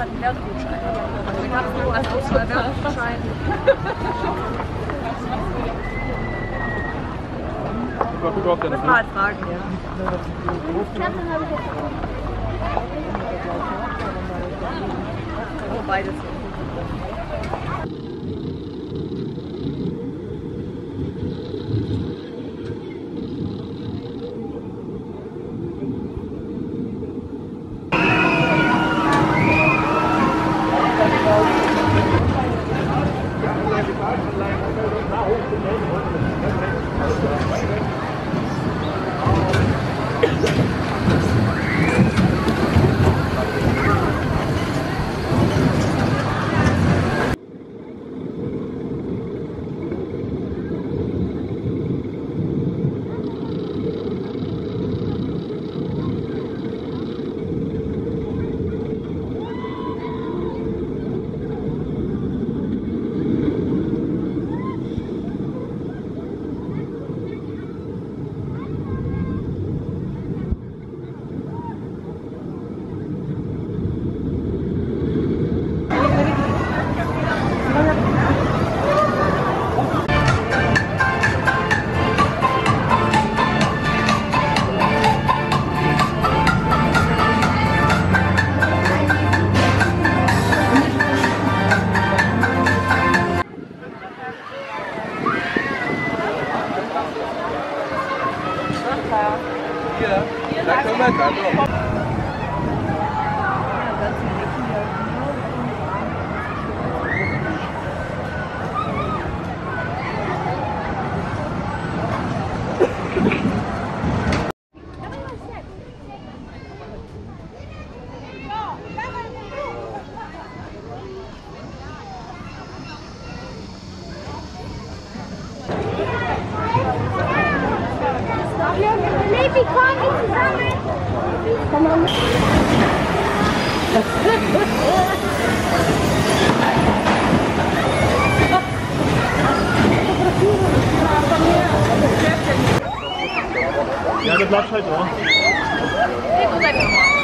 man einen Werbegutschein. Also den habt nur einen Auswahlwerbegutschein. Mal gucken, ob der noch mal fragen, ja. Wobei das Kom maar. Ja, dat blijft uit hoor. Dit moet even normaal.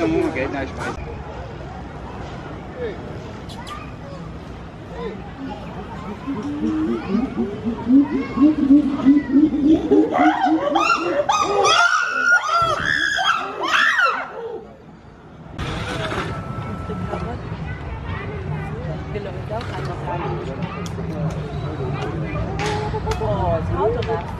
Noch mal Geld. Oh, das Autorad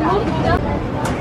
Ja.